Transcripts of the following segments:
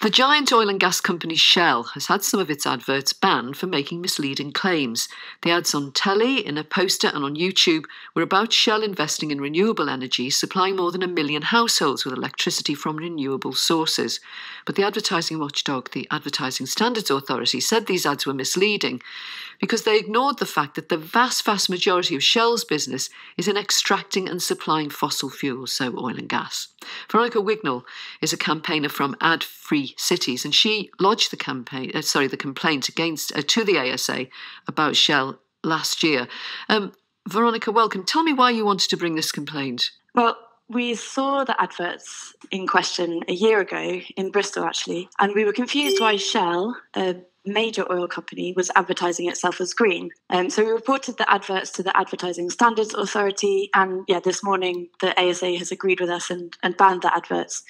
The giant oil and gas company Shell has had some of its adverts banned for making misleading claims. The ads on telly, in a poster, and on YouTube were about Shell investing in renewable energy, supplying more than a million households with electricity from renewable sources. But the advertising watchdog, the Advertising Standards Authority, said these ads were misleading because they ignored the fact that the vast, vast majority of Shell's business is in extracting and supplying fossil fuels, so oil and gas. Veronica Wignall is a campaigner from Adfree Cities, and she lodged the campaign, uh, sorry, the complaint against uh, to the ASA about Shell last year. Um, Veronica, welcome. Tell me why you wanted to bring this complaint. Well, we saw the adverts in question a year ago in Bristol, actually, and we were confused why Shell, a major oil company was advertising itself as green. Um, so we reported the adverts to the Advertising Standards Authority, and yeah, this morning the ASA has agreed with us and, and banned the adverts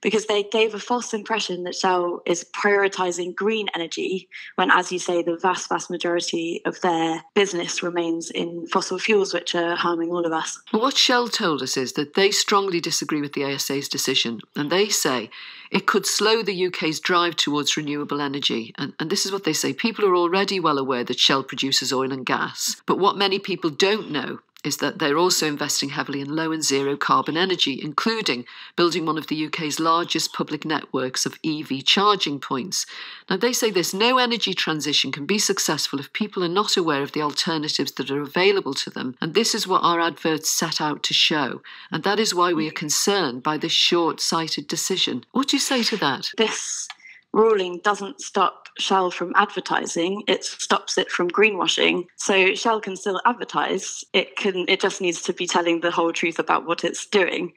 because they gave a false impression that Shell is prioritizing green energy when, as you say, the vast, vast majority of their business remains in fossil fuels, which are harming all of us. What Shell told us is that they strongly disagree with the ASA's decision, and they say it could slow the UK's drive towards renewable energy. And, and this is what they say people are already well aware that Shell produces oil and gas, but what many people don't know is that they're also investing heavily in low and zero carbon energy, including building one of the UK's largest public networks of EV charging points. Now, they say this no energy transition can be successful if people are not aware of the alternatives that are available to them. And this is what our adverts set out to show. And that is why we are concerned by this short sighted decision. What do you say to that? This ruling doesn't stop Shell from advertising, it stops it from greenwashing. So Shell can still advertise. It can it just needs to be telling the whole truth about what it's doing.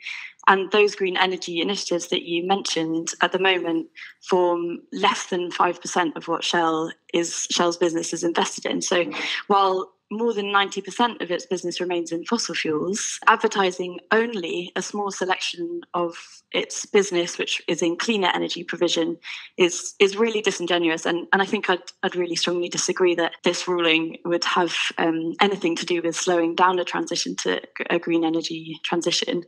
And those green energy initiatives that you mentioned at the moment form less than 5% of what Shell is Shell's business is invested in. So while more than 90% of its business remains in fossil fuels, advertising only a small selection of its business, which is in cleaner energy provision, is is really disingenuous. And, and I think I'd, I'd really strongly disagree that this ruling would have um, anything to do with slowing down a transition to a green energy transition.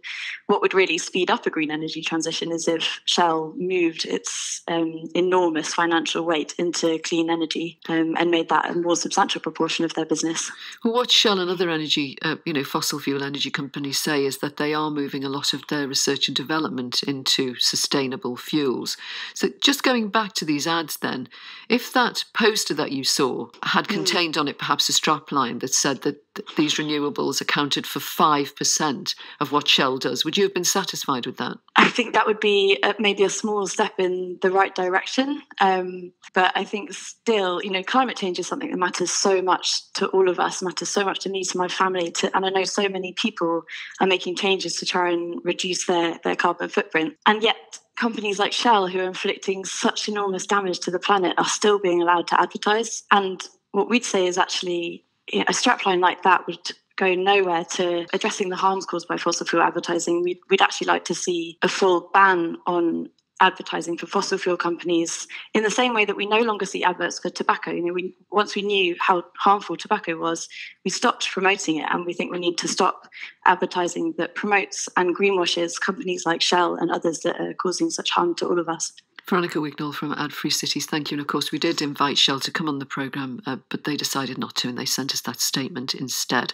What would really speed up a green energy transition is if Shell moved its um, enormous financial weight into clean energy um, and made that a more substantial proportion of their business. Well, what Shell and other energy, uh, you know, fossil fuel energy companies say is that they are moving a lot of their research and development into sustainable fuels. So, just going back to these ads, then, if that poster that you saw had hmm. contained mm. on it perhaps a strapline that said that these renewables accounted for 5% of what Shell does. Would you have been satisfied with that? I think that would be uh, maybe a small step in the right direction. Um, but I think still, you know, climate change is something that matters so much to all of us, matters so much to me, to my family, to, and I know so many people are making changes to try and reduce their, their carbon footprint. And yet, companies like Shell, who are inflicting such enormous damage to the planet, are still being allowed to advertise. And what we'd say is actually a strapline like that would go nowhere to addressing the harms caused by fossil fuel advertising. We'd, we'd actually like to see a full ban on advertising for fossil fuel companies in the same way that we no longer see adverts for tobacco. You know, we once we knew how harmful tobacco was, we stopped promoting it, and we think we need to stop advertising that promotes and greenwashes companies like Shell and others that are causing such harm to all of us. Veronica Wignall from Adfree Cities, thank you. And of course, we did invite Shell to come on the programme, uh, but they decided not to, and they sent us that statement instead.